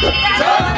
¡Salud!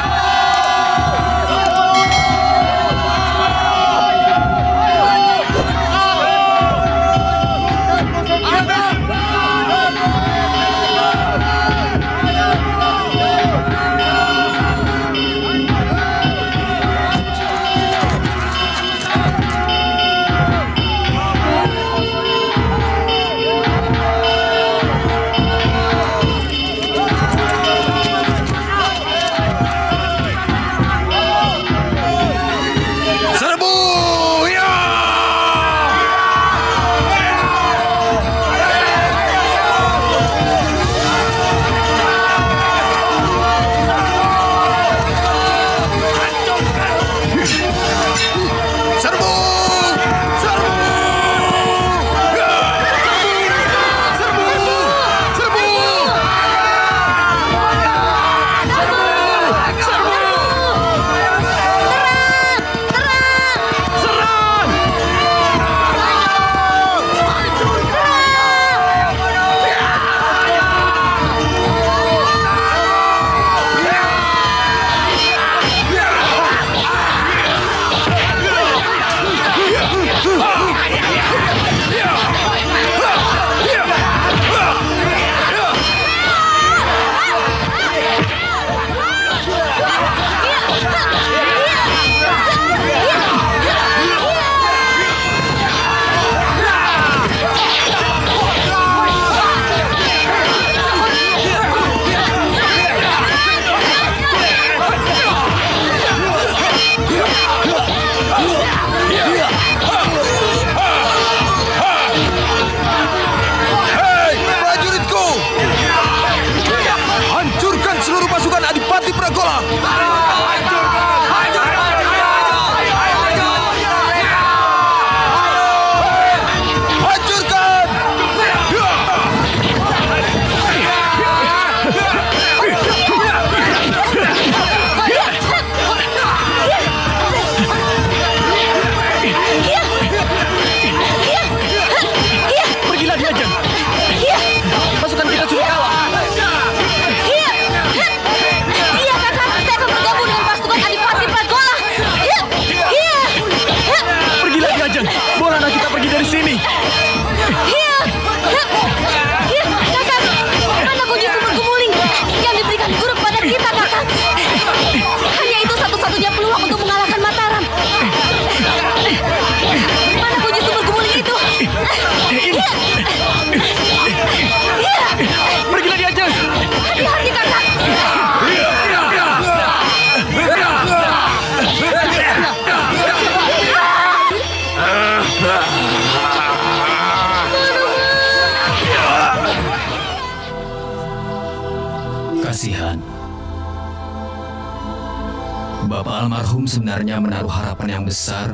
Harapan yang besar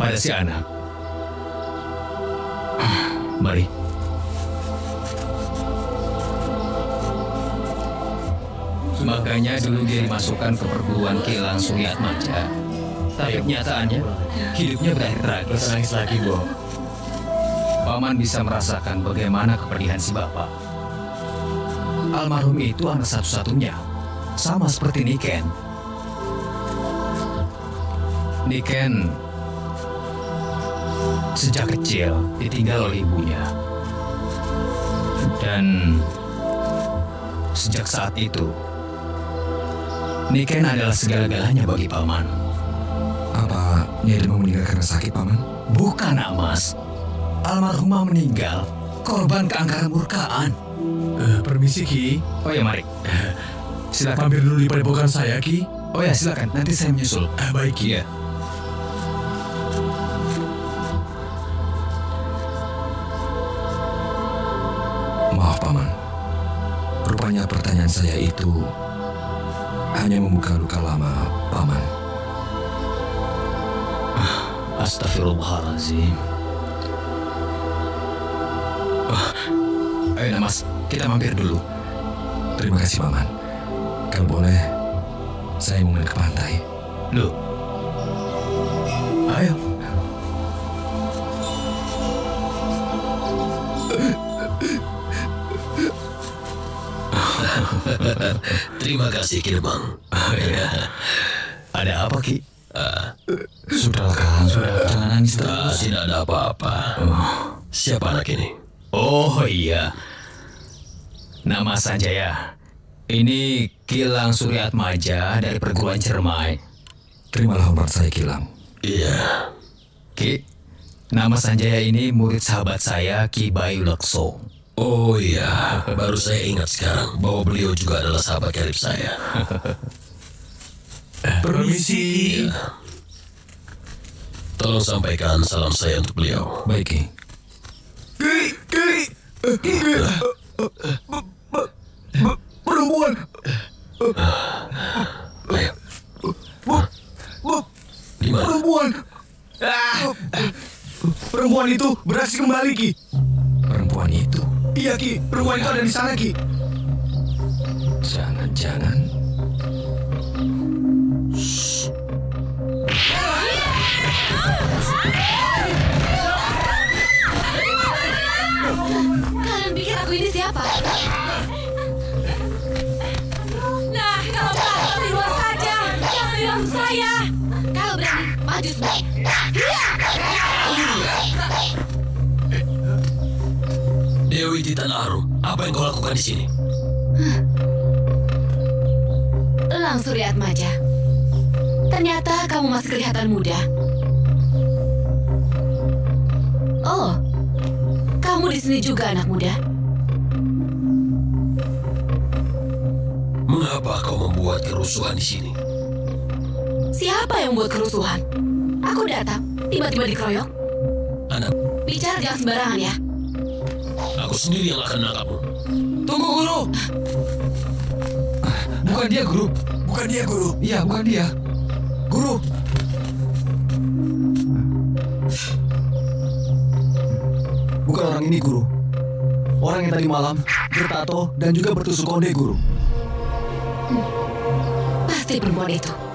pada si anak. Mari. Makanya dulu dia dimasukkan ke perguruan kilang Suryat Maja. Tapi kenyataannya, hidupnya berakhir tragis. Nangis lagi, Bo. Paman bisa merasakan bagaimana kepedihan si bapak. Almarhum itu anak satu-satunya, sama seperti Niken. Niken sejak kecil ditinggal oleh ibunya. Dan sejak saat itu, Niken adalah segala-galanya bagi paman. Apa Demang meninggal karena sakit, Paman? Bukan, nak mas. Almarhumah meninggal korban keangkaran murkaan. Eh, permisi, Ki. Oh ya, mari. Silakan. Mampir dulu di padepokan saya, Ki. Oh ya, silakan. Nanti saya menyusul. Eh, baik, Ki. Iya. Itu hanya membuka luka lama, Paman. Astagfirullahaladzim. Wah, ayo nah, mas, kita mampir dulu. Terima kasih, Paman. Kalau boleh, saya mau ke pantai. Loh. Ayo. Terima kasih, Kirbang. Ada apa, Ki? Sudahlah Kang, sudah jangan nangis Ah, terus. tidak ada apa-apa. Siapa anak ini? Oh iya. Nama Sanjaya. Ini Kilang Suryatmaja dari perguruan Cermai. Terimalah hormat saya Gilang. Iya. Ki, nama Sanjaya ini murid sahabat saya Ki Bayu Lekso. Oh iya, baru saya ingat sekarang bahwa beliau juga adalah sahabat karib saya. Permisi. Tolong sampaikan salam saya untuk beliau. Baik Ki. Perempuan. Ayo. Di mana? Perempuan. Ah. Perempuan itu berhasil kembali, Ki. Perempuan itu Iya, Ki. Perempuan itu ada di sana, Ki. jangan-jangan Kalian pikir aku ini siapa? Nah, kalau takut di luar saja. Jangan dalam saya. Kalau berani, maju semua. Dewi Titan Arum, apa yang kau lakukan di sini? Elang Suryat Maja. Ternyata kamu masih kelihatan muda. Oh, kamu di sini juga anak muda. Mengapa kau membuat kerusuhan di sini? Siapa yang buat kerusuhan? Aku datang, tiba-tiba dikeroyok. Anak, Bicara jangan sembarangan ya. Aku sendiri yang akan menangkapmu. Tunggu guru. Bukan dia guru. Bukan dia, Guru. Iya bukan dia. Guru. Bukan orang ini, Guru. Orang yang tadi malam bertato dan juga bertusuk konde, Guru. Pasti perempuan itu.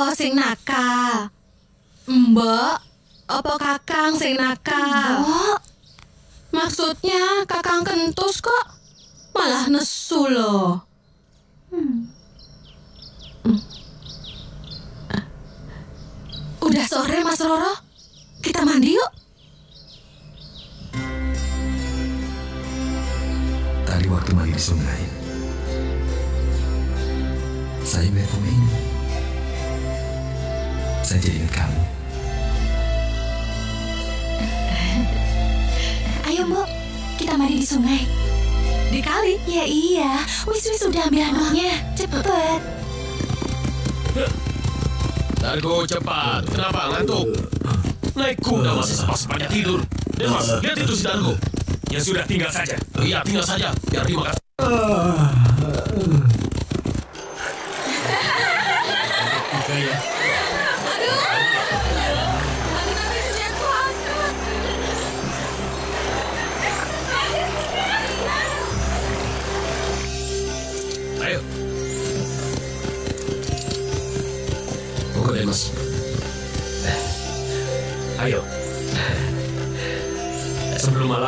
Sopo sing nakal? Mbok, apa kakang sing nakal? Mbok? Maksudnya kakang kentus kok malah nesu loh. Hmm. Hmm. Udah sore Mas Roro, kita mandi yuk. Tadi waktu mandi di sungai, saya melihat ini. Saya jadi ingat kamu. Ayo, Mbok. Kita mandi di sungai. Di kali? Ya iya. Wis-wis udah ambil handuknya. Cepet. Dargo cepat, kenapa ngantuk? Naik kuda masih sepas-sepasnya tidur. Demas, lihat itu si Dargo. Ya sudah, tinggal saja. Iya, tinggal saja. Biar dia makan. Ayo.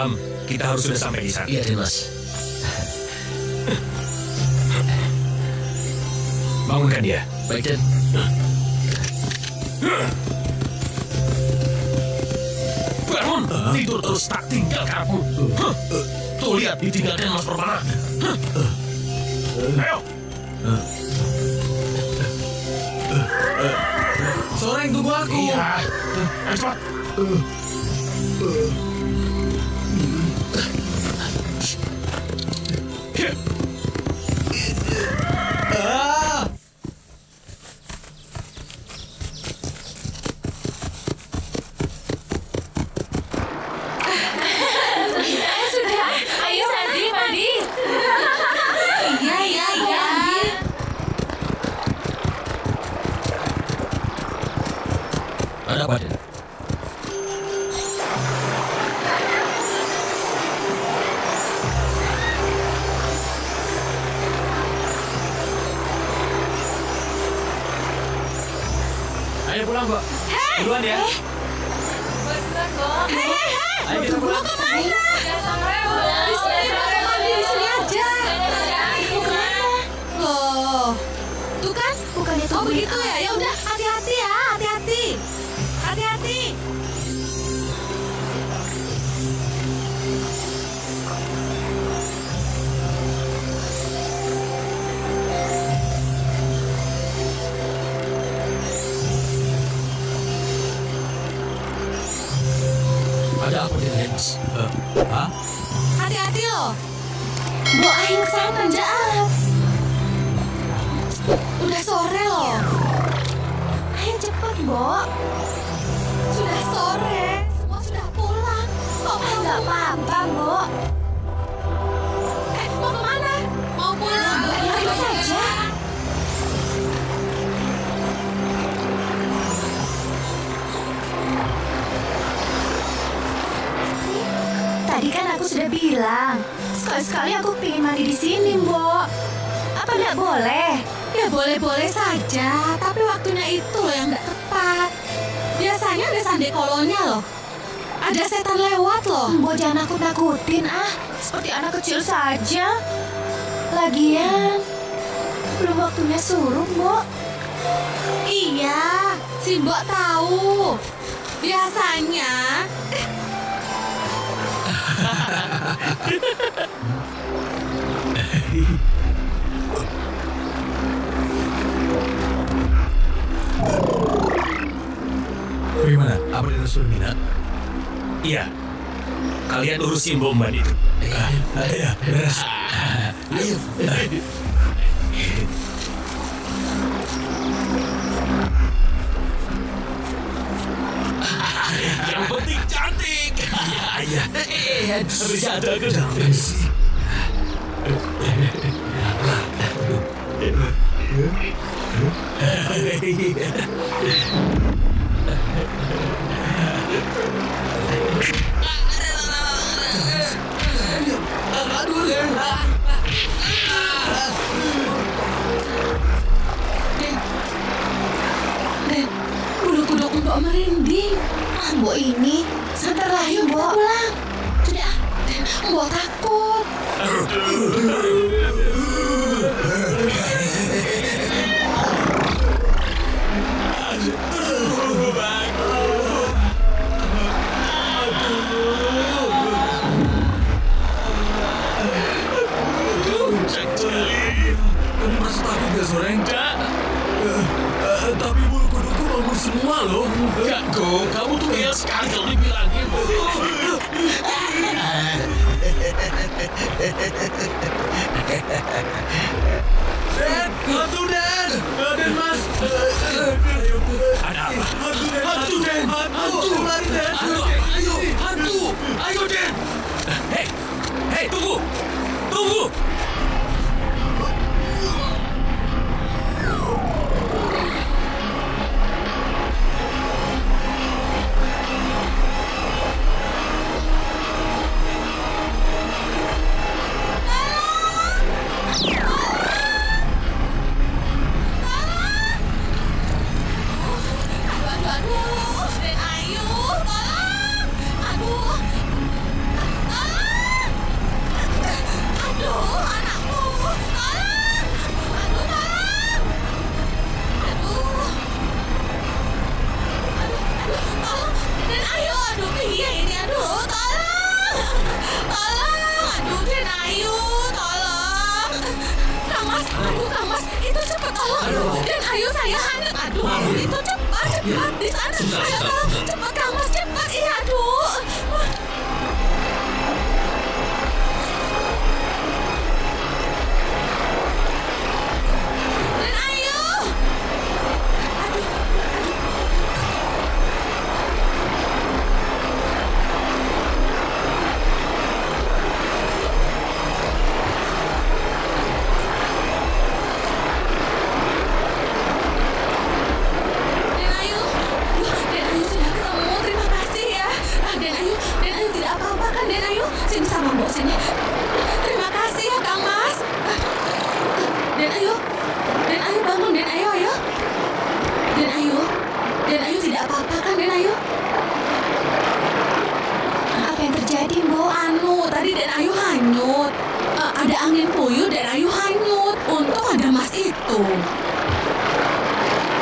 Malam, kita harus sudah sampai di sana. Iya, Demas. Bangunkan dia. Baik, Den. Bangun! Tidur terus tak tinggal. Huh. Tuh lihat, ditinggalkan Mas Permana. Ayo! Sore yang tunggu aku. Iya. Ayo cepat. Yeah. Hati-hati loh. Bawa aing ke sana, Jaat. Udah sore loh. Ayo cepet, Bo. Sudah sore. Semua sudah pulang. Kok nggak apa-apa, Bo. Tadi kan aku sudah bilang, sekali-sekali aku pengen mandi di sini, Bo. Apa nggak boleh? Ya boleh-boleh saja, tapi waktunya itu loh yang nggak tepat. Biasanya ada sande kolonya loh. Ada setan lewat loh. Bo jangan aku nakutin ah, seperti anak kecil saja. Lagian, belum waktunya suruh, Bo. Iya, si Mbok tahu. Biasanya Bagaimana? Apa dia sudah minat? Iya. Kalian urusin bomban itu. Iya, beres. Ayo. Yang penting cantik. Iya, iya. Bercanda kan? Bersih. Den, bulu-kuduk Mbok merinding. Bo ini, sebentar kita Bo. pulang. Sudah, Mbok takut. sini. Terima kasih ya, Kang Mas. Dan ayo, dan ayo bangun, dan ayo, ayo. Dan ayo, dan ayo tidak apa-apa kan, dan ayo. Apa yang terjadi, Bo? Anu, tadi dan ayo hanyut. Uh, ada angin puyuh dan ayu hanyut. Untung ada mas itu.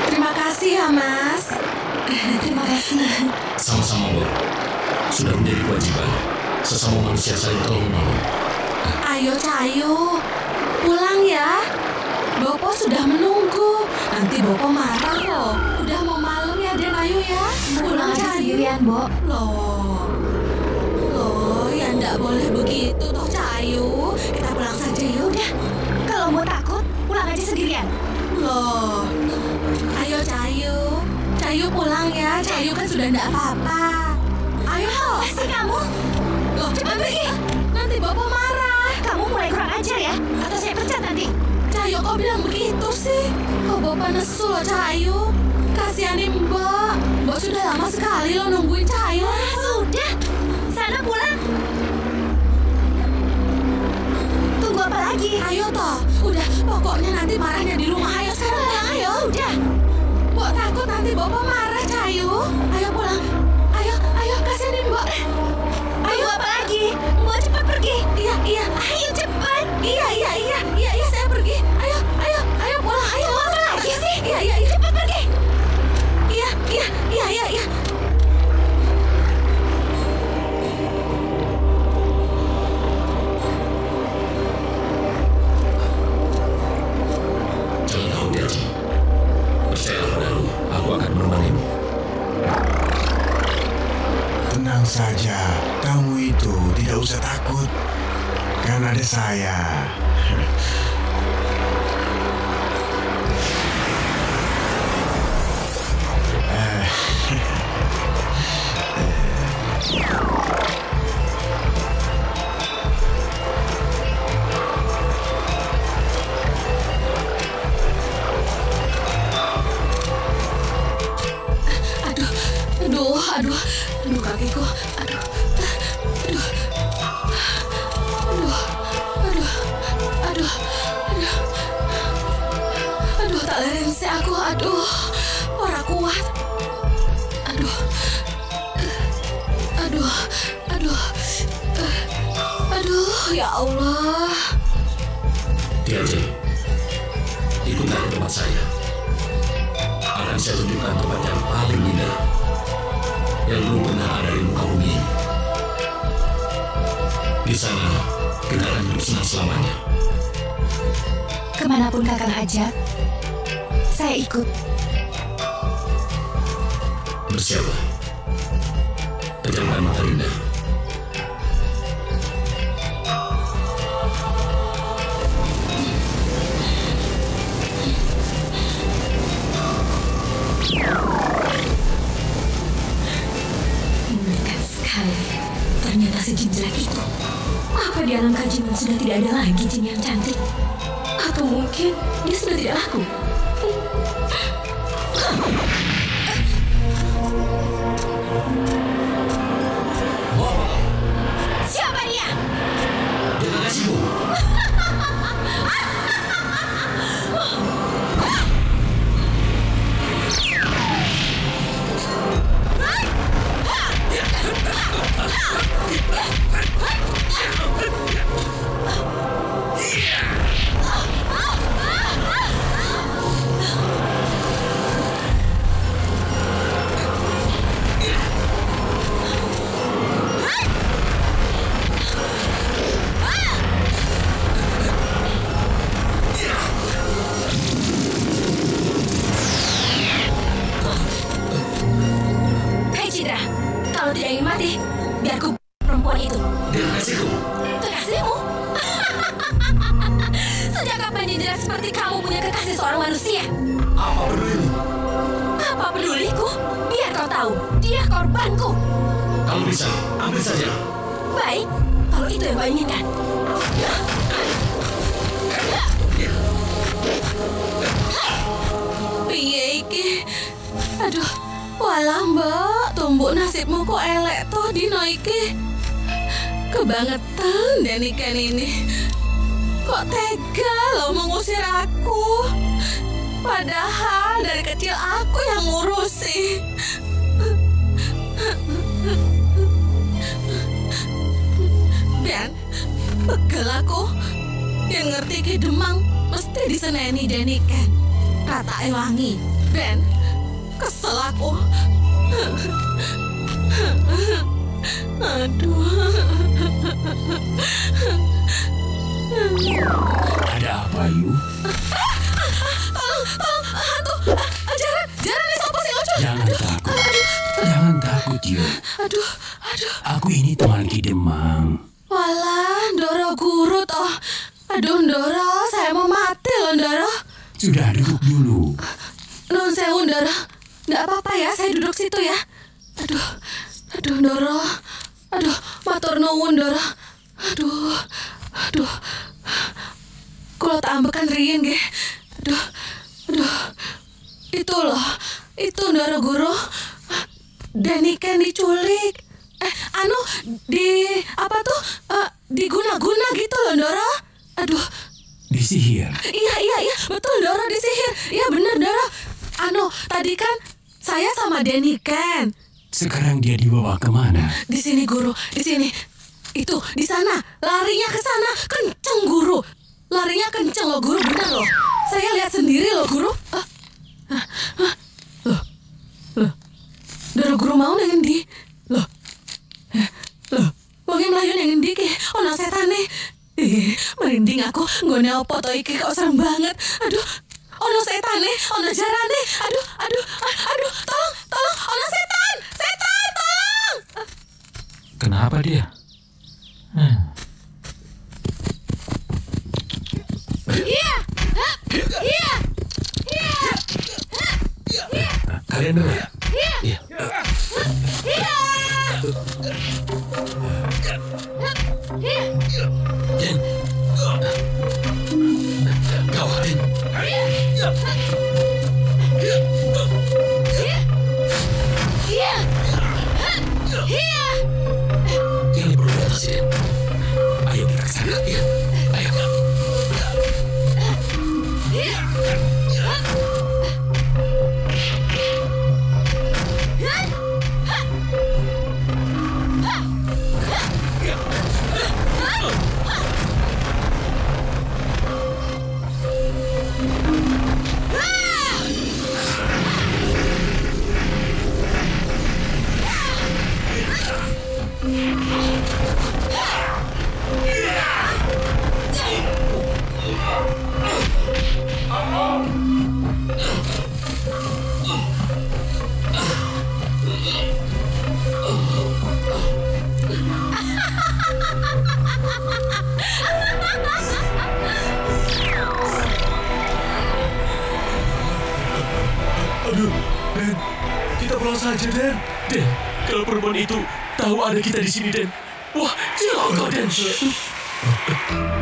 Terima kasih ya, Mas. Terima kasih. Sama-sama, Bu. Sudah menjadi kewajiban. Sesama manusia saling tolong menolong. Ayo, Cahayu. Pulang ya. Bopo sudah menunggu. Nanti Bopo marah loh. Udah mau malam ya, Den Ayu ya. Pulang aja Cahayu. sendirian, Bo. Loh. Loh, ya ndak boleh begitu toh, Cahayu. Kita pulang saja ya udah. Kalau mau takut, pulang aja sendirian. Loh. Ayo, Cahayu. Cahayu pulang ya. Cahayu kan sudah ndak apa-apa. Ayo. Pasti kamu. Cepat pergi. Nanti Bopo marah. Kamu mulai kurang ajar ya? Atau saya pecat nanti? Cahyo kok bilang begitu sih? Kok Bapak nesu loh Cahyo? Kasihanin Mbak. Mbak sudah lama sekali loh nungguin Cahyo. Sudah. Sana pulang. Tunggu apa lagi? Ayo toh, udah pokoknya nanti marahnya di rumah. Ayo sekarang pulang ayo. Udah. Mbak takut nanti Bapak marah Cahyo. Ayo pulang. Lagi? Mau cepat pergi. Iya, iya. Ayo cepat. Iya, iya, iya. Iya, iya saya pergi. Ayo, ayo, ayo pulang. Ayo. Sih? Iya, iya, iya. Cepat pergi. Iya, iya, iya, iya, iya. Tidak usah takut. Kan ada saya. tadi kan saya sama Denny kan Sekarang dia dibawa ke mana? di sini guru. Di sini. Itu di sana. Larinya ke sana. Kenceng guru. Larinya kenceng loh guru. Bener loh. Saya lihat sendiri loh guru. Ah, ah, ah. loh loh. Doro guru mau dengan di loh. Eh, loh. Wong melayu dengan di ki? Ono setane ih merinding aku. Apa to iki? Kok serem banget. Aduh ono setane ono jarane aduh aduh ah, aduh tolong tolong ono setan setan tolong Kenapa dia? Hmm. Iya. Hah? Iya. Kalian dulu. Iya. Iya. Iya. Ayo kita ke sana. Ya. Saja, Den. Den, kalau perempuan itu tahu ada kita di sini, Den. Wah, celaka, Den.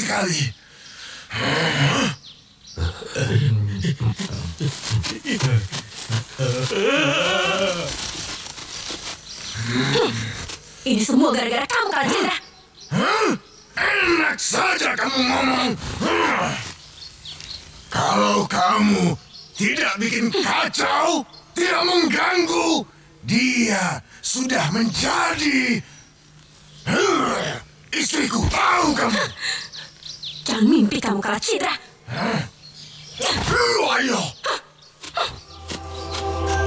sekali. Ini semua gara-gara kamu, Citra. Enak saja kamu ngomong. Kalau kamu tidak bikin kacau, tidak mengganggu, dia sudah menjadi Hmm. istriku. Tahu kamu? Jangan mimpi kamu, Kak Citra. Lu ayo.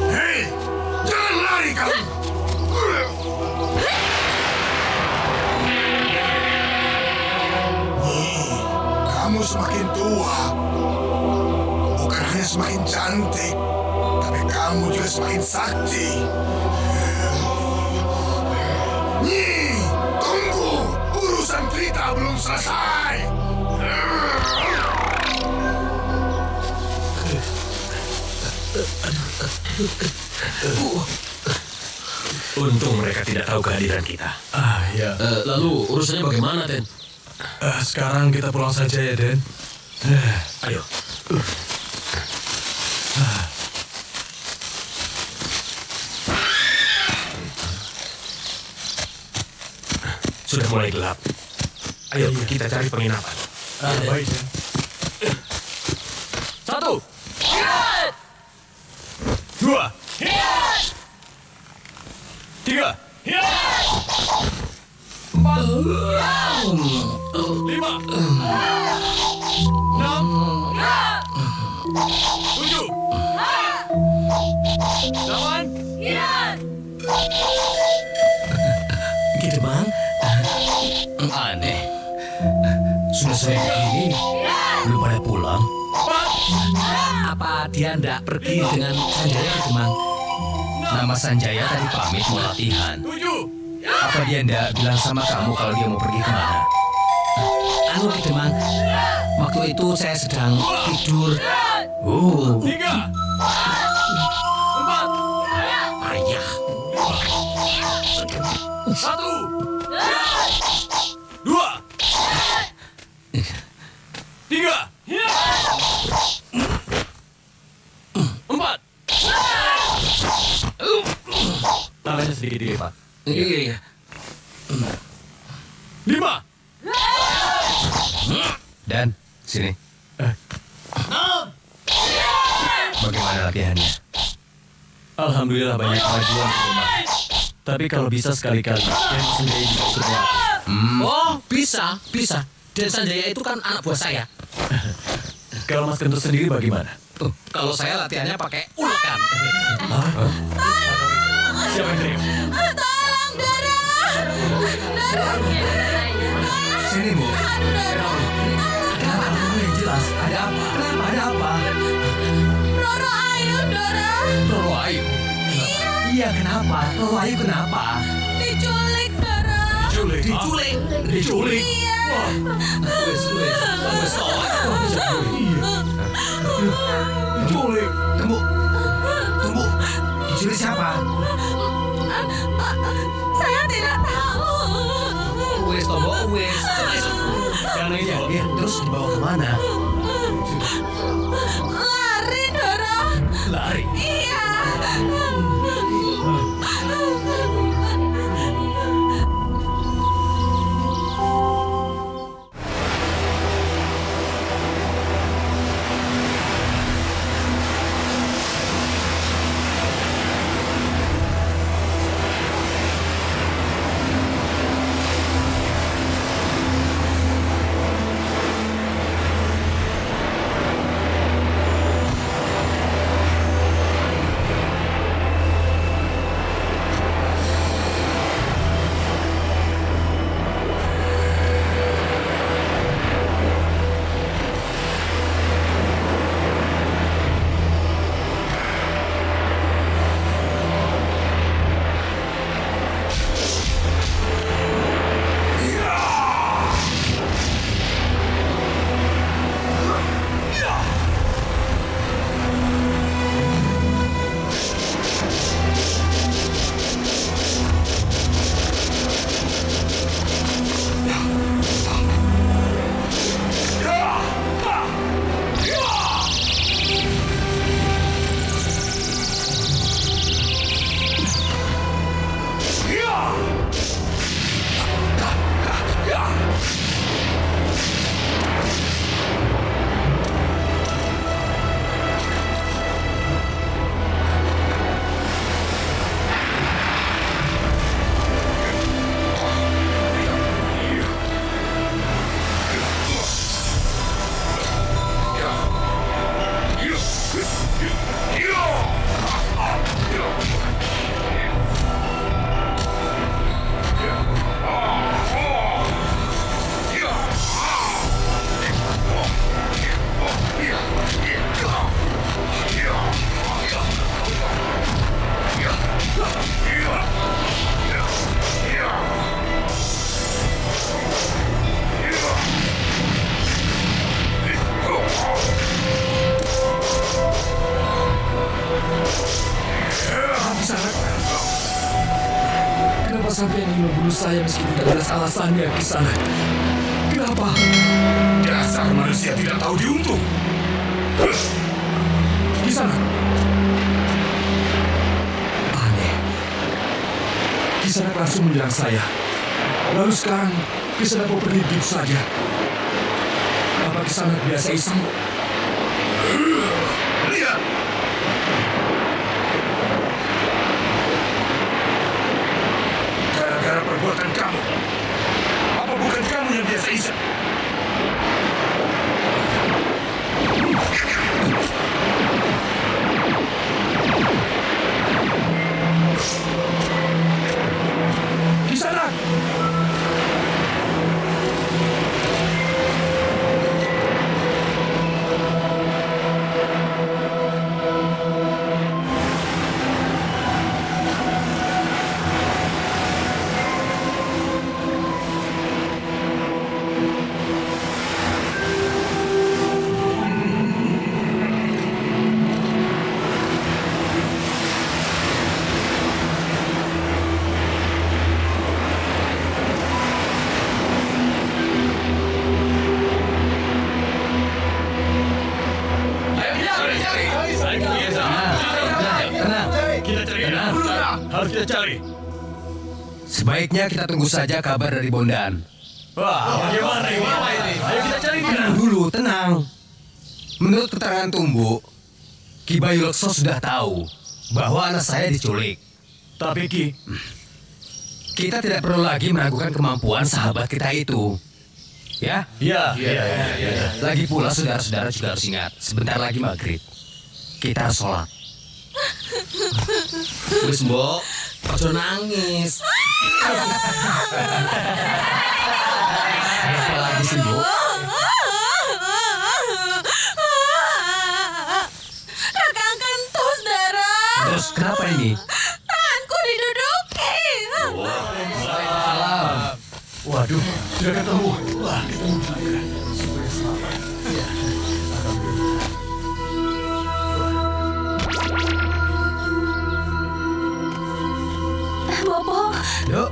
Hei, jangan lari kamu. Kamu semakin tua. Bukan hanya semakin cantik, tapi kamu juga semakin sakti. Nyi, tunggu. Urusan cerita belum selesai. Untung mereka tidak tahu kehadiran kita. Ah, ya. Eh, lalu urusannya bagaimana, Den? Eh, sekarang kita pulang saja ya, Den. Ayo. Sudah mulai gelap. Ayo kita cari penginapan. Ah, baik, Den. Pergi dengan Sanjaya, Demang? Nama Sanjaya tadi pamit mau latihan. Apa dia ndak bilang sama kamu kalau dia mau pergi ke mana? Anu, Demang. Waktu itu saya sedang tidur. Oh, Tiga. Dilipat. Iya. Lima. dan sini. Bagaimana latihannya? Alhamdulillah banyak kemajuan rumah. Tapi kalau bisa sekali-kali, yang sendiri bisa ikut melatih. Oh, bisa, bisa. Dan Sanjaya itu kan anak buah saya. Kalau Mas Kentut sendiri bagaimana? Tuh, kalau saya latihannya pakai ulekan. Siapa yang teriak? Tolong, Dara! Dara! Sini, Bu. Ada apa? Kamu yang jelas. Ada apa? Kenapa? Ada apa? Roro, ayo, Dara! Roro Ayu. Iya, kenapa? Roro Ayu kenapa? Diculik, Dara! Diculik. Diculik. Diculik. Iya. Wes, wes. Wes, Diculik. Tunggu. Tunggu. Diculik siapa? Tombo. Wes. Jangan nangis ya. Ya, terus dibawa ke mana? You! Kenapa sampai ini membunuh saya meski tidak jelas alasannya, Kisana? Kenapa? Dasar manusia tidak tahu diuntung. Kisana. Aneh. Kisana langsung menyerang saya. Lalu sekarang, Kisana mau pergi begitu saja. Apa Kisana biasa iseng? Tunggu saja kabar dari Bondan. Wah, bagaimana ini? Ayo kita cari dia. Tenang dulu, tenang. Menurut keterangan Tumbu, Ki Bayu Lekso sudah tahu bahwa anak saya diculik. Tapi Ki, Kita tidak perlu lagi meragukan kemampuan sahabat kita itu. Ya, ya, ya, ya, ya. lagi pula saudara-saudara juga harus ingat, sebentar lagi maghrib. Kita harus sholat. Wis mbok, ojo nangis. Apa lagi sih, Bu? Kakang kentus darah. Terus kenapa ini? Tanganku diduduki. Waduh, sudah ketemu. Wah, ketemu Bobo, Dok.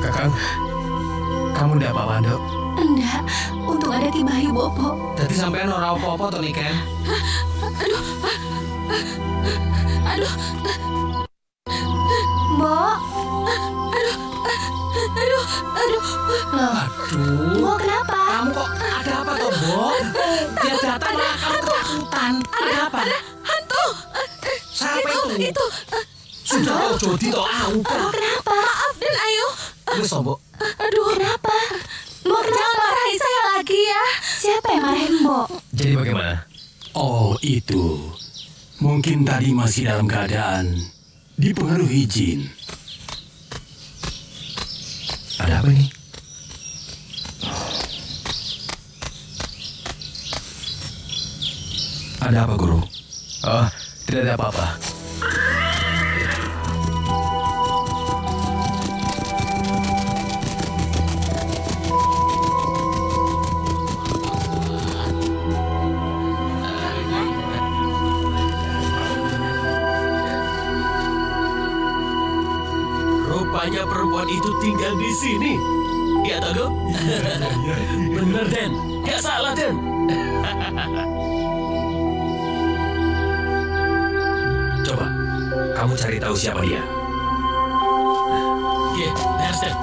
Kakang, kamu udah apa-apa, Dok? enggak. Untung ada Ki Bayu, Bobo. Dadi sampean ora apa-apa to Niken? Aduh, Mbok, aduh, aduh. loh, Aduh, Mbok kenapa? kamu kok ada apa toh, Mbok? Dia datang malah kamu ketakutan. Ada apa? Hantu. Siapa itu? Itu. Sudah ojo di toh, ah udah. Mbok kenapa? Maaf dan ayo. Wis toh, Mbok. Aduh, kenapa? Mbok Jangan marahi saya lagi ya. Siapa yang marahin Mbok? Jadi bagaimana? Oh, itu. Mungkin tadi masih dalam keadaan dipengaruhi jin. Ada apa ini? Ada apa, Guru? Oh, tidak ada apa-apa. rupanya perempuan itu tinggal di sini. Ya, Togo? Bener, Den. Gak salah, Den. kamu cari tahu siapa dia. Iya, there's Den.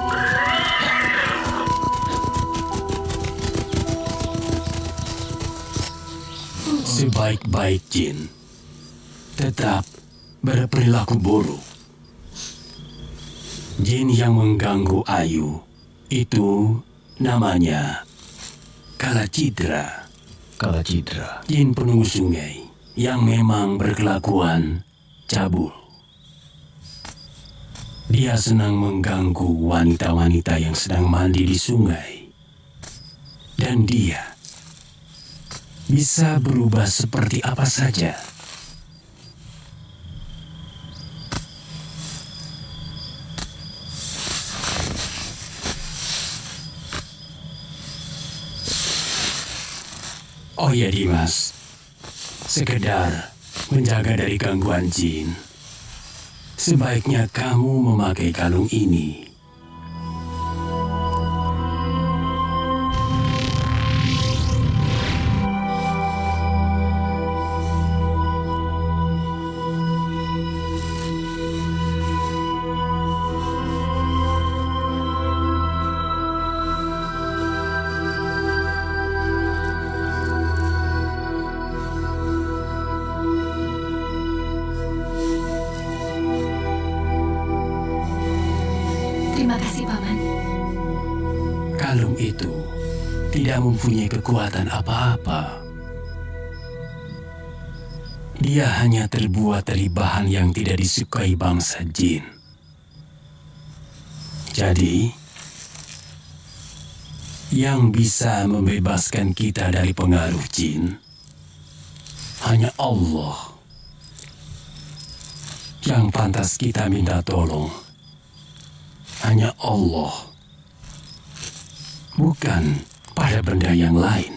Sebaik-baik jin, tetap berperilaku buruk. Jin yang mengganggu Ayu itu namanya Kalacitra. Kalacitra. Jin penunggu sungai yang memang berkelakuan cabul. Dia senang mengganggu wanita-wanita yang sedang mandi di sungai. Dan dia bisa berubah seperti apa saja. Oh ya Dimas, sekedar menjaga dari gangguan jin. Sebaiknya kamu memakai kalung ini. Kekuatan apa-apa. Dia hanya terbuat dari bahan yang tidak disukai bangsa jin. Jadi, yang bisa membebaskan kita dari pengaruh jin hanya Allah. Yang pantas kita minta tolong hanya Allah, bukan pada benda yang lain.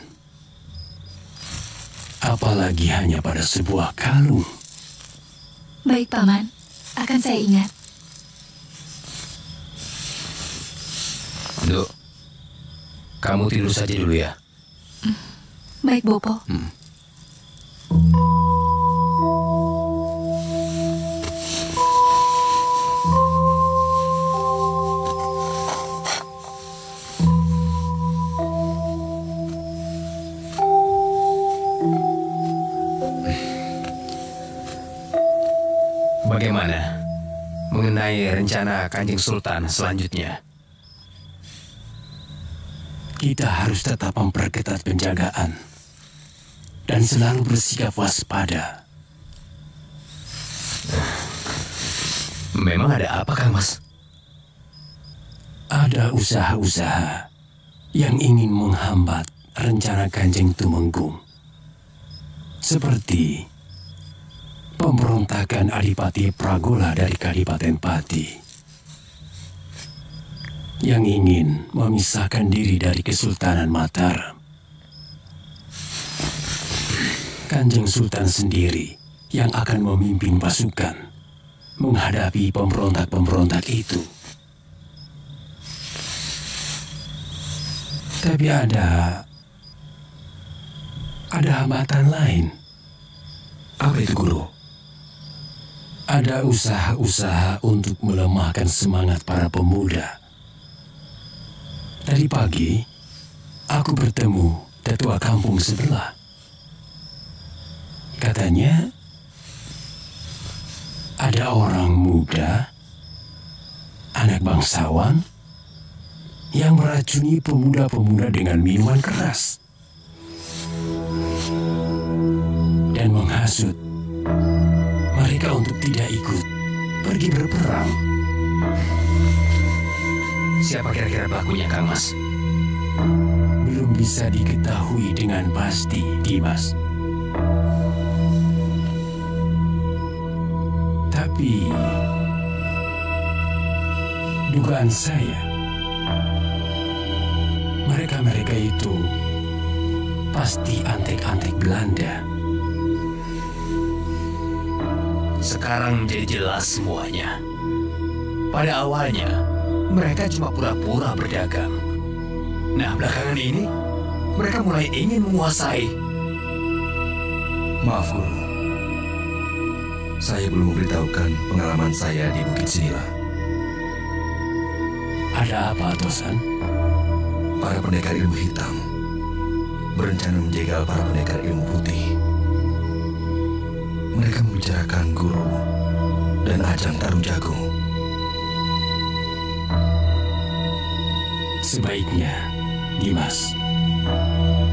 Apalagi hanya pada sebuah kalung. Baik, Paman. Akan saya ingat. Duk, kamu tidur saja dulu ya. Baik, Bopo. Bagaimana mengenai rencana Kanjeng Sultan selanjutnya? Kita harus tetap memperketat penjagaan dan selalu bersikap waspada. Memang ada apa, Kang Mas? Ada usaha-usaha yang ingin menghambat rencana Kanjeng Tumenggung. Seperti pemberontakan Adipati Pragola dari Kadipaten Pati yang ingin memisahkan diri dari Kesultanan Mataram. Kanjeng Sultan sendiri yang akan memimpin pasukan menghadapi pemberontak-pemberontak itu. Tapi ada ada hambatan lain. Apa itu, Guru? Ada usaha-usaha untuk melemahkan semangat para pemuda. Tadi pagi, aku bertemu tetua kampung sebelah. Katanya, ada orang muda, anak bangsawan, yang meracuni pemuda-pemuda dengan minuman keras. Dan menghasut mereka untuk tidak ikut pergi berperang. Siapa kira-kira pelakunya, Kang Mas? Belum bisa diketahui dengan pasti, Dimas. Tapi dugaan saya mereka-mereka itu pasti antek-antek Belanda. Sekarang menjadi jelas semuanya. Pada awalnya, mereka cuma pura-pura berdagang. Nah, belakangan ini, mereka mulai ingin menguasai. Maaf, Guru. Saya belum memberitahukan pengalaman saya di Bukit Sinila. Ada apa, Tosan? Para pendekar ilmu hitam berencana menjegal para pendekar ilmu putih. Mereka membicarakan guru dan ajang tarung jago. Sebaiknya, Dimas,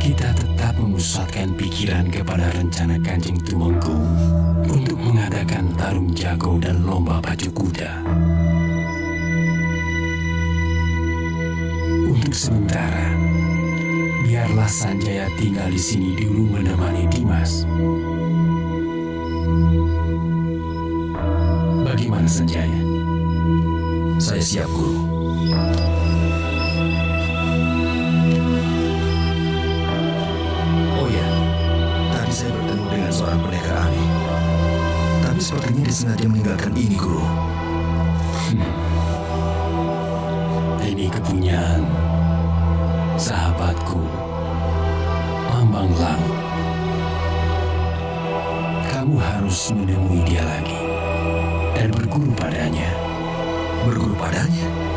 kita tetap memusatkan pikiran kepada rencana Kanjeng Tumenggung untuk mengadakan tarung jago dan lomba baju kuda. Untuk sementara, biarlah Sanjaya tinggal di sini dulu menemani Dimas. Sanjaya? Saya siap, Guru. Oh ya, tadi saya bertemu dengan seorang pendekar aneh. Tapi sepertinya dia sengaja meninggalkan ini, Guru. Ini kepunyaan sahabatku, Lambang Laut. Kamu harus menemui dia lagi dan berguru padanya. Berguru padanya?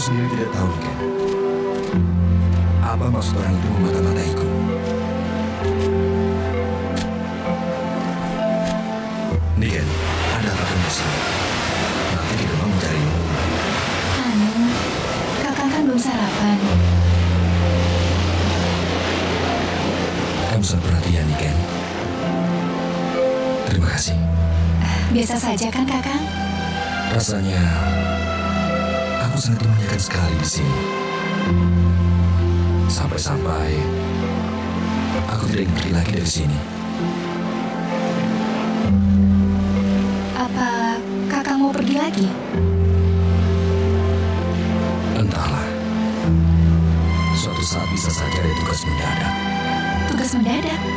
Sendiri tidak tahu, Ken. Apa maksud orang itu memata-mataiku? Niken, ada apa kamu di sini? Nanti kita mau mencarimu. Anu, kakang kan belum sarapan. Kamu sangat perhatian, Niken. Terima kasih. Biasa saja kan kakang? Rasanya sangat menyenangkan sekali di sini. Sampai-sampai aku tidak ingin pergi lagi dari sini. Apa kakang mau pergi lagi? Entahlah. Suatu saat bisa saja ada tugas mendadak. Tugas mendadak.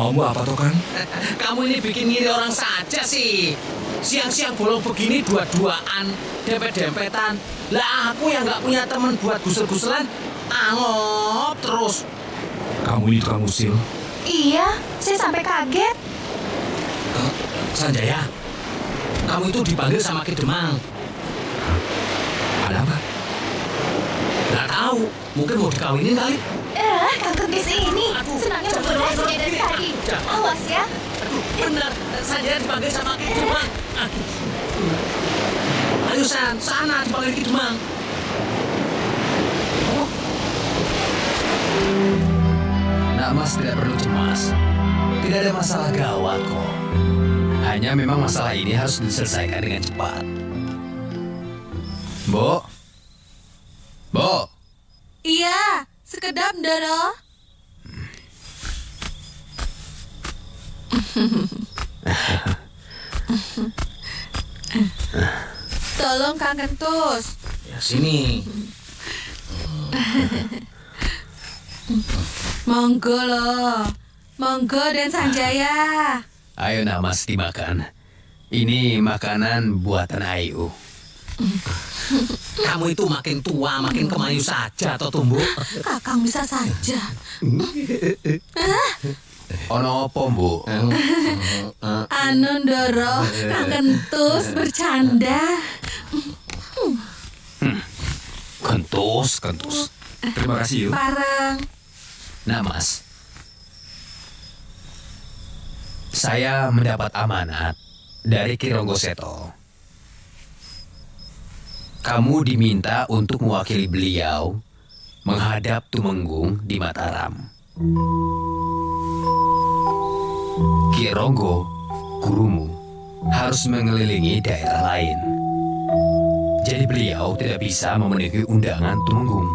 Maumu apa toh, Kang? Kamu ini bikin ngiri orang saja sih. Siang-siang bolong begini dua-duaan, dempet-dempetan. Lah aku yang nggak punya teman buat gusel-guselan, angop terus. Kamu ini tukang usil. Iya, saya sampai kaget. Sanjaya, kamu itu dipanggil sama Ki Demang. Ada apa? Nggak tahu, mungkin mau dikawinin kali. Eh, kakak di sini. Senangnya berbola sini dari tadi. Awas ya. Aduh, benar. Saja dipanggil sama Ki Demang. Ayo, ah, gitu. San. Sana dipanggil Ki Demang. Nak Mas tidak perlu cemas. Tidak ada masalah gawat kok. Hanya memang masalah ini harus diselesaikan dengan cepat. Bo? Bo? Iya sekedap Doro. Tolong Kang Kentus. Ya sini. Monggo loh. Monggo dan Sanjaya. Ayo nak mas dimakan. Ini makanan buatan Ayu. Kamu itu makin tua, makin kemayu saja, toh tumbuh. Kakang bisa saja. Ono apa, Bu? Anu Doro, Kang Kentus bercanda. Kentus, kentus. Terima kasih, Yu. Parang. Nah, Mas. Saya mendapat amanat dari Kironggo Seto. Kamu diminta untuk mewakili beliau menghadap Tumenggung di Mataram. Kironggo, gurumu, harus mengelilingi daerah lain. Jadi beliau tidak bisa memenuhi undangan Tumenggung.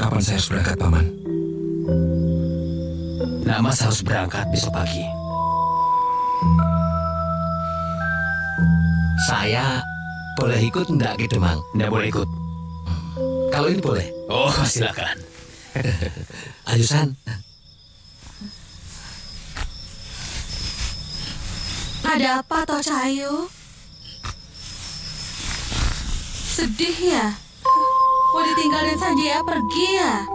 Kapan saya harus berangkat, Paman? Nah, Mas harus berangkat besok pagi. Saya boleh ikut enggak gitu, Mang? Nggak boleh ikut. Kalau ini boleh. Oh, silakan. Ayo, San. Ada apa toh Cahayu? Sedih ya? Mau ditinggalin Sanjaya pergi ya?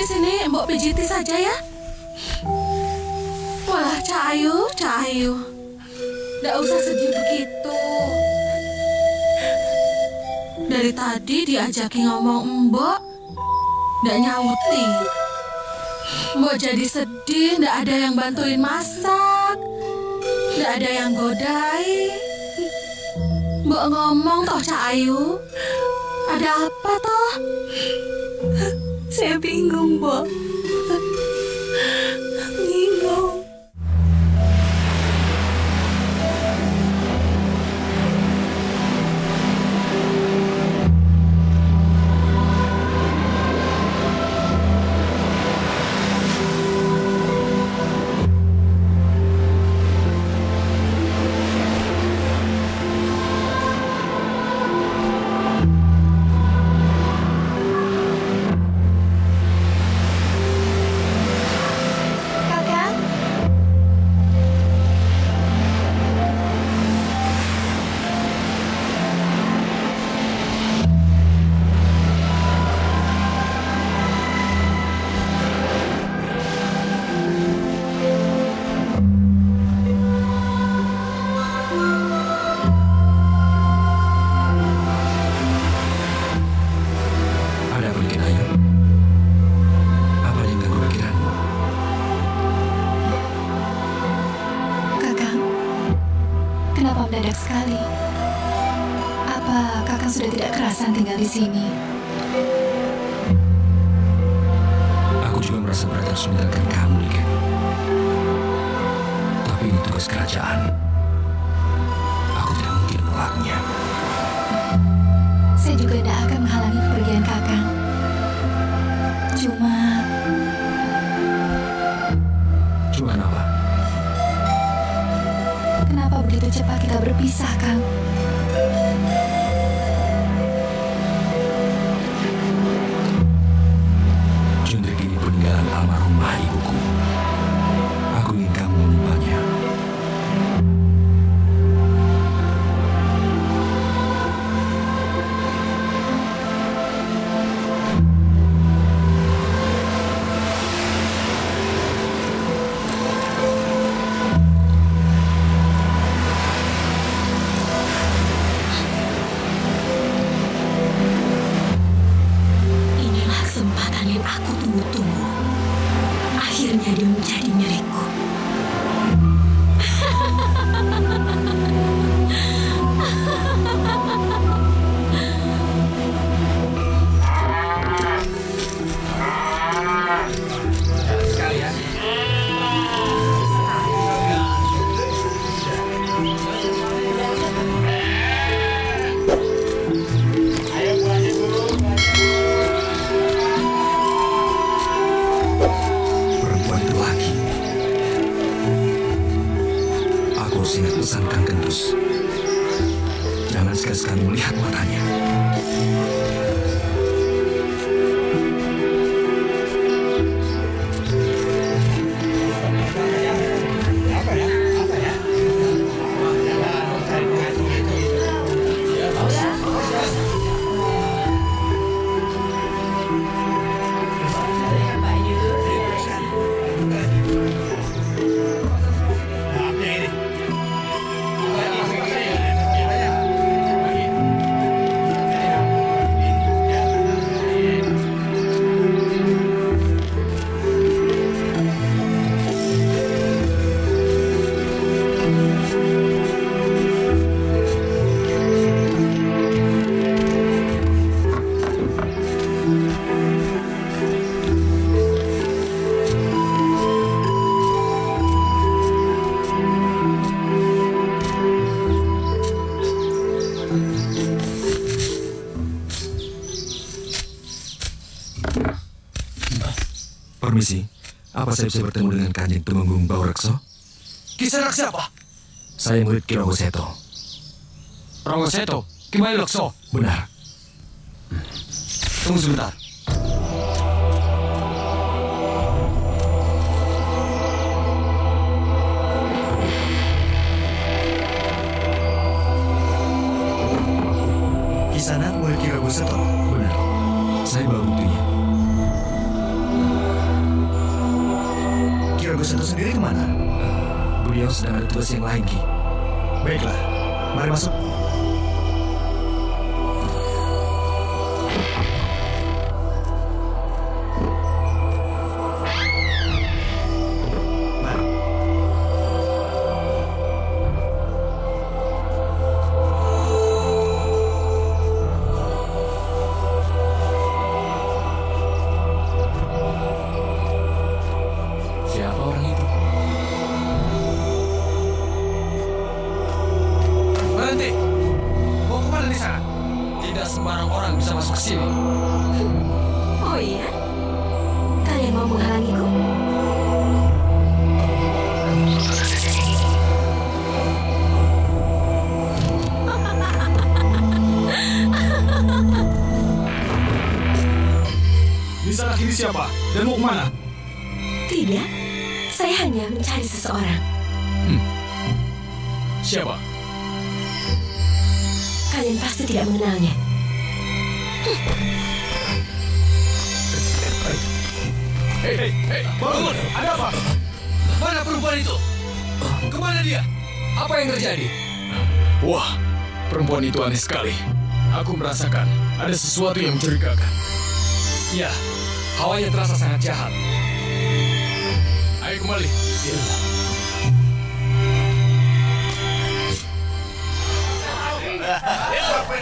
Sini-sini mbok pijiti saja ya. Walah Cahayu, Cahayu. Nggak usah sedih begitu. Dari tadi diajaki ngomong mbok, nggak nyauti. Mbok jadi sedih, nggak ada yang bantuin masak. Nggak ada yang godai. Mbok ngomong toh Cak Ayu. Ada apa toh? 谢冰公伯。Saya bisa bertemu dengan Kanjeng Tumenggung Baurekso? Kisanak siapa? Saya murid Ki Ronggo Seto. Ronggo Seto, Kimai Lokso. Benar. Tunggu sebentar. Masuk ke sini. Oh iya? Kalian mau menghalangiku? Di sana kiri siapa? Dan mau ke mana? Tidak. Saya hanya mencari seseorang. Siapa? Kalian pasti tidak mengenalnya. Hei, hei, bangun! Ada apa? Mana perempuan itu? Ke mana dia? Apa yang terjadi? Wah, perempuan itu aneh sekali. Aku merasakan ada sesuatu yang mencurigakan. Ya, hawanya terasa sangat jahat. Ayo kembali.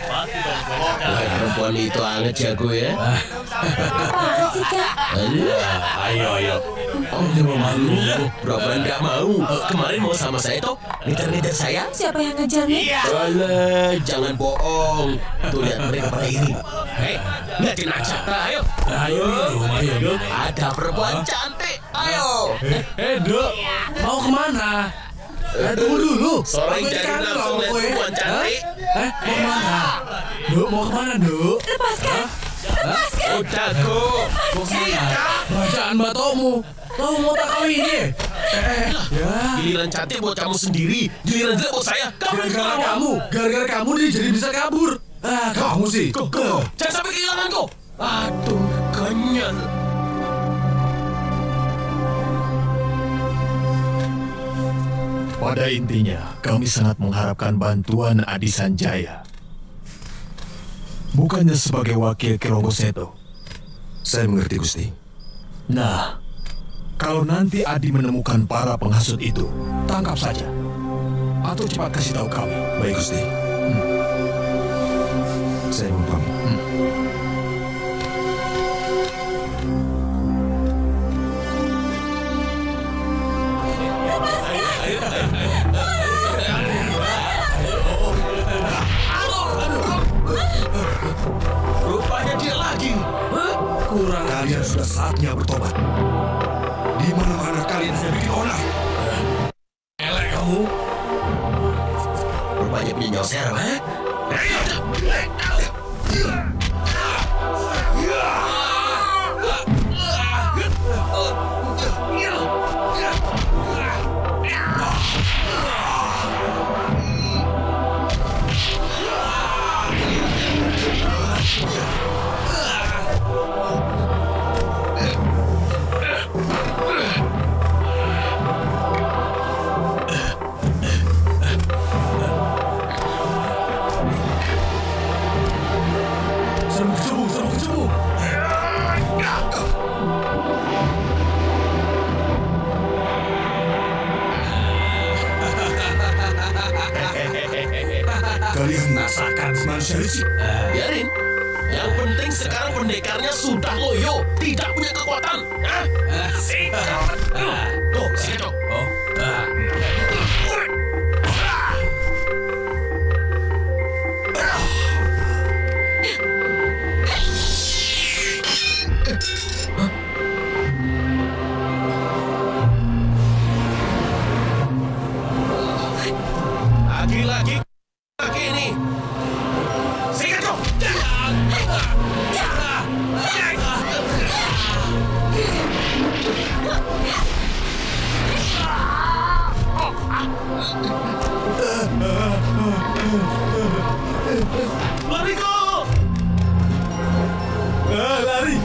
Wah, perempuan itu anget jago ya. Apaan sih, Kak? Alah, ayo, ayo. Oh, dia mau malu. Berapa nggak mau? Eh, kemarin mau sama saya toh? Ngejar-ngejar saya? Siapa yang ngejarnya? Alah, jangan bohong. Tuh lihat mereka pada iri. Hei, liatin aja. Ayo. Ayo, ayo, ayo. Ada perempuan cantik. Ayo. Eh, Dok, mau ke mana? Eh, tunggu dulu. Seorang Aku jadi langsung lihat gue. perempuan cantik. Eh, mau ke mana? Dok, mau ke mana, Dok? Lepaskan! Lepaskan! Udah, kok. Mau ke mana? Bacaan batokmu. Kamu mau tak kawin ini? Eh, ya. Giliran cantik buat kamu sendiri, giliran jelek buat saya. Kamu Gara-gara kamu, gara-gara kamu dia jadi bisa kabur. Ah, kamu sih. Kok, kok. Jangan sampai kehilangan kok. Aduh, kenyal. Pada intinya, kami sangat mengharapkan bantuan Adi Sanjaya. Bukannya sebagai wakil Kironggo Seto. Saya mengerti, Gusti. Nah, kalau nanti Adi menemukan para penghasut itu, tangkap saja. Atau cepat kasih tahu kami. Baik, Gusti. Saya mau. Kalian sudah saatnya bertobat. Lari kok. Ah, lari.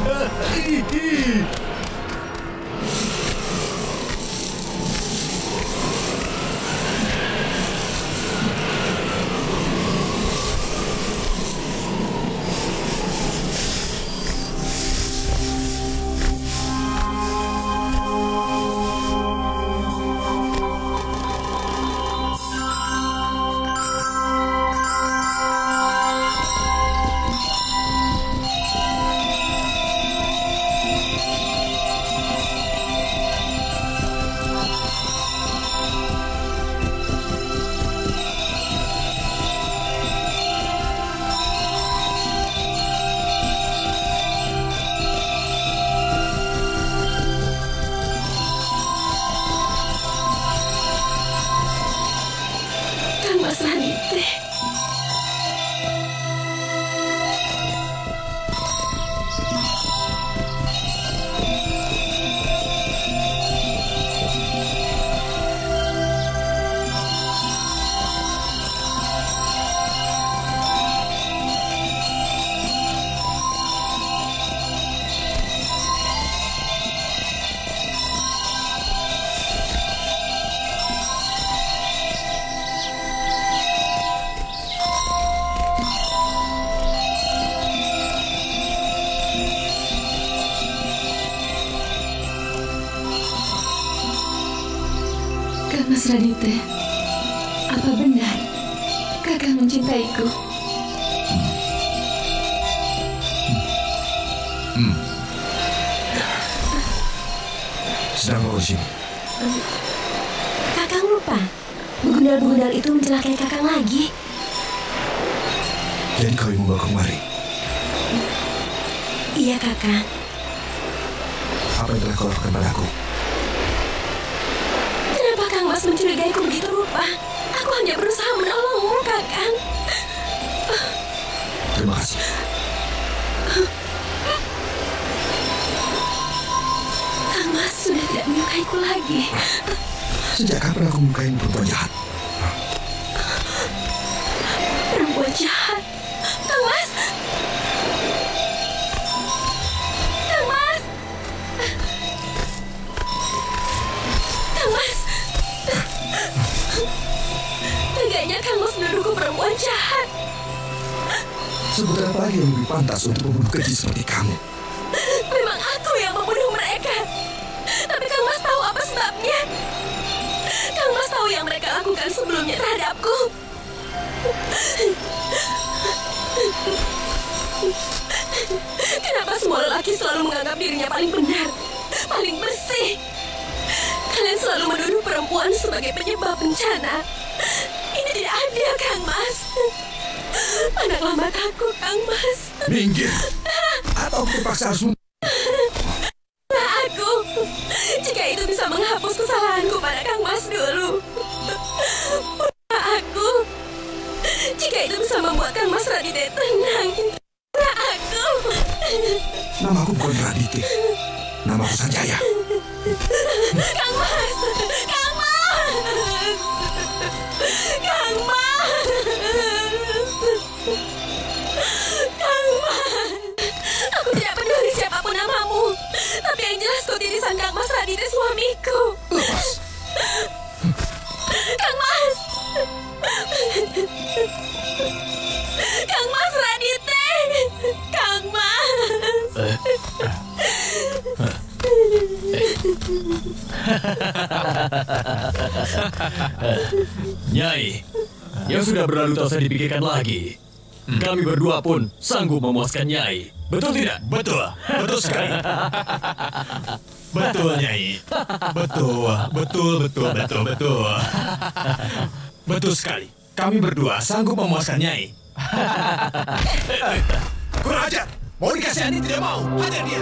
Kakang. Apa yang telah kau lakukan padaku? Kenapa Kang Mas mencurigaiku begitu rupa? Aku hanya berusaha menolongmu, kakang. Terima kasih. Kang Mas sudah tidak menyukaiku lagi. Sejak kapan aku menyukai perempuan jahat? Perempuan jahat. Kang Mas! Perempuan jahat. Sebutan apa lagi yang lebih pantas untuk membunuh keji seperti kamu? Memang aku yang membunuh mereka. Tapi Kang Mas tahu apa sebabnya? Kang Mas tahu yang mereka lakukan sebelumnya terhadapku. Kenapa semua lelaki selalu menganggap dirinya paling benar, paling bersih? Kalian selalu menuduh perempuan sebagai penyebab bencana. Adil, Kang Mas. Pandanglah mataku, Kang Mas. Minggir! Atau aku terpaksa harus Nah, aku. Jika itu bisa menghapus kesalahanku pada Kang Mas dulu. Nah, aku. Jika itu bisa membuat Kang Mas Radite tenang. Nah, aku. Namaku bukan Radite. Namaku Sanjaya. Kang Mas. Kang Mas. Kang Kang Mas Radite suamiku. Lepas. Kang Mas. Kang Mas Radite. Kang Mas. Nyai, Yang sudah berlalu tak usah dipikirkan lagi. Kami berdua pun sanggup memuaskan Nyai. Betul tidak? Betul, betul sekali. Betul, Nyai. Betul, betul, betul, betul, betul. Betul sekali. Kami berdua sanggup memuaskan Nyai. Kurang ajar. Mau dikasihani tidak mau. Hajar dia.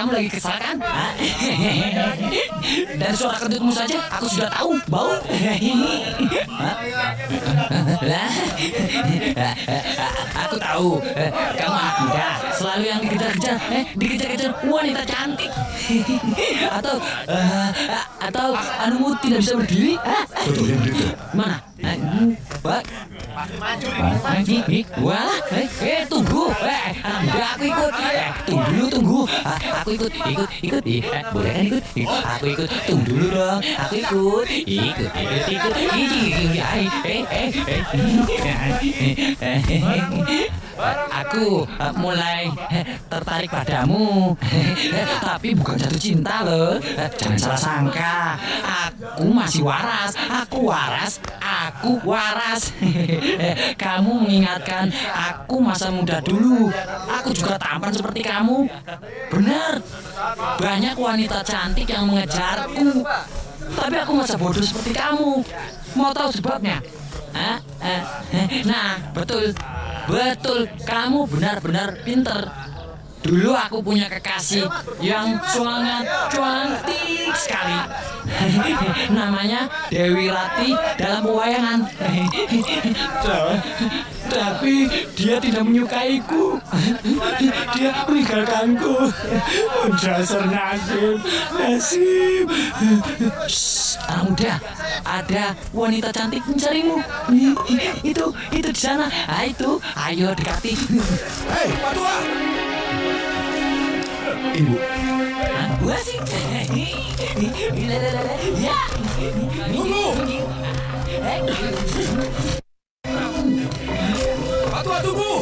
kamu lagi kesal kan? Dari suara kentutmu saja, aku sudah tahu bau. Lah, aku tahu, kamu muda, selalu yang dikejar-kejar, eh, dikejar-kejar wanita cantik. atau, eh, atau anumu tidak bisa berdiri? Mana? Eh, Pak? Wah, eh, eh tunggu, eh, anak muda aku ikut, eh, tunggu dulu tunggu, Ah, aku ikut, ikut, ikut, eh, boleh kan ikut, ikut, aku ikut, tunggu dulu dong, aku ikut, ikut, ikut, ikut, ikut, eh, eh, eh, eh, aku eh, mulai eh, tertarik padamu, Eh, tapi bukan jatuh cinta loh, jangan salah sangka, aku masih waras, aku waras, aku waras. kamu mengingatkan aku masa muda dulu. Aku juga tampan seperti kamu. Benar. Banyak wanita cantik yang mengejarku. Tapi aku masa bodoh seperti kamu. Mau tahu sebabnya? Nah, betul. Betul, kamu benar-benar pinter. Dulu aku punya kekasih yang sangat cantik sekali. Namanya Dewi Rati dalam pewayangan. Tapi dia tidak menyukaiku. Dia meninggalkanku. Dasar nasib, nasib. Shh, anak muda, ada wanita cantik mencarimu. Itu, itu di sana. Ah, itu, ayo dekati. Hei, Pak Tua! Ibu, sih. Ya. tunggu! Pak Tua, tunggu!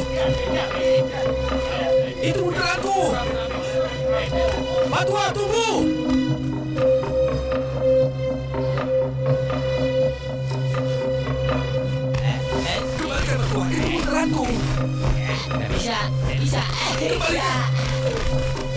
Itu bundaranku! Pak Tua, tunggu! Kembalikan itu! Nggak bisa, nggak bisa. Kembalikan!